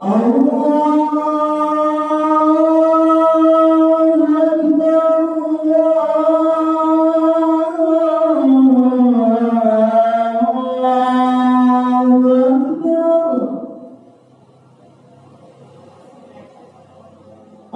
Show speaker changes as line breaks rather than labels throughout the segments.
Oh,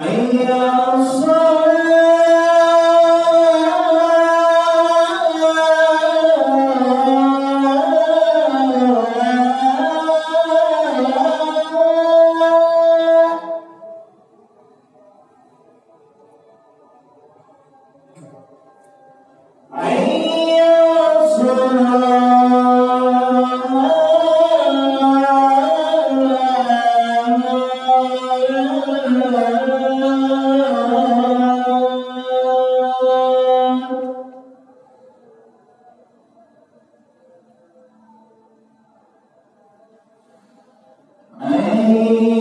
حي الصلاة Amen.